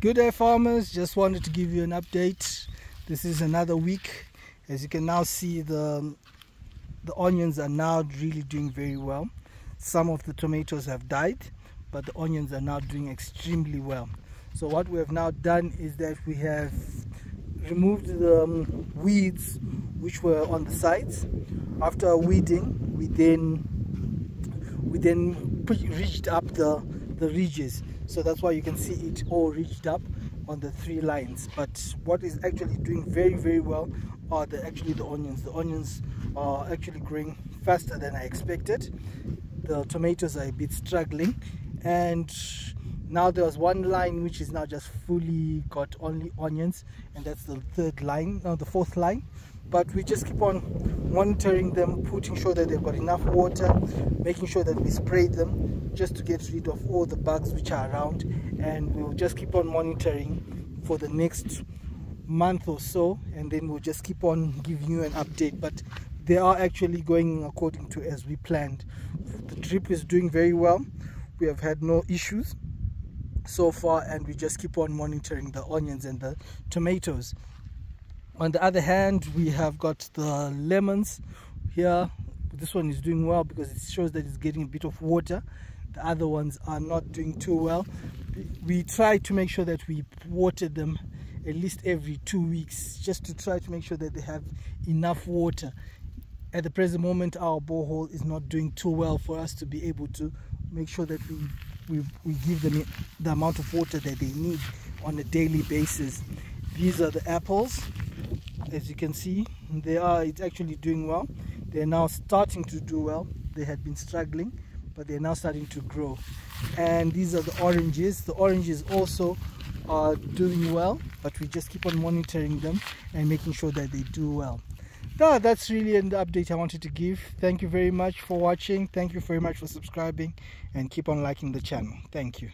Good day farmers, just wanted to give you an update. This is another week. As you can now see the, the onions are now really doing very well. Some of the tomatoes have died, but the onions are now doing extremely well. So what we have now done is that we have removed the um, weeds which were on the sides. After weeding, we then we then reached up the the ridges. So that's why you can see it all reached up on the three lines. But what is actually doing very very well are the actually the onions. The onions are actually growing faster than I expected. The tomatoes are a bit struggling. And now there's one line which is now just fully got only onions. And that's the third line no the fourth line but we just keep on monitoring them putting sure that they've got enough water making sure that we spray them just to get rid of all the bugs which are around. And we'll just keep on monitoring for the next month or so and then we'll just keep on giving you an update. But they are actually going according to as we planned. The drip is doing very well. We have had no issues so far and we just keep on monitoring the onions and the tomatoes on the other hand we have got the lemons here. This one is doing well because it shows that it's getting a bit of water. The other ones are not doing too well. We try to make sure that we water them at least every two weeks just to try to make sure that they have enough water. At the present moment our borehole is not doing too well for us to be able to make sure that we we, we give them the amount of water that they need on a daily basis. These are the apples as you can see they are it's actually doing well they're now starting to do well they had been struggling but they're now starting to grow and these are the oranges the oranges also are doing well but we just keep on monitoring them and making sure that they do well no, that's really an update I wanted to give. Thank you very much for watching. Thank you very much for subscribing and keep on liking the channel. Thank you.